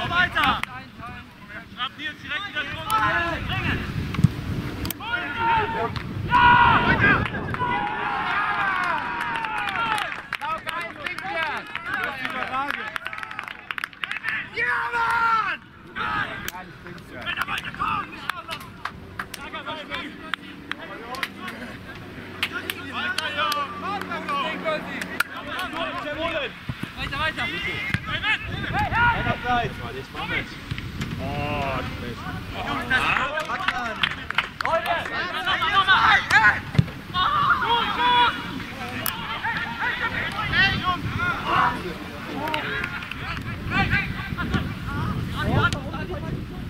So weiter! Schnapp direkt wieder drunter! Bringen! Ja! Weiter! Ja, Mann! Männer, weiter, komm! Nicht anlassen! Lager, weiter! Weiter, Jungs! Weiter, weiter! Einerseits, mal jetzt mal mit. Oh, Mist.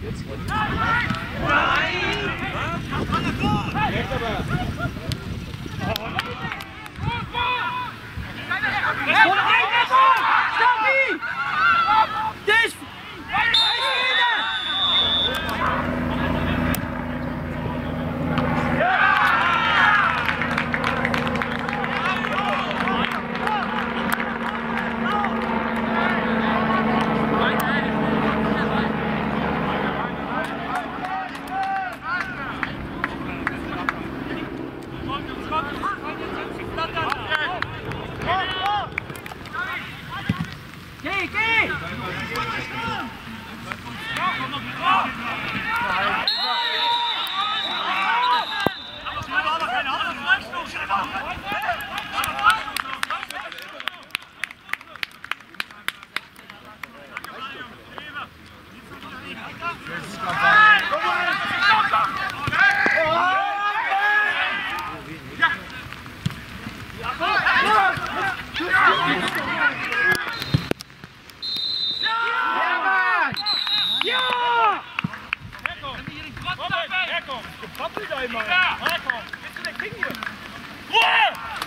Jetzt geh! Herkommen! dich einmal. Bist du der King hier? Ruhe!